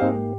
you.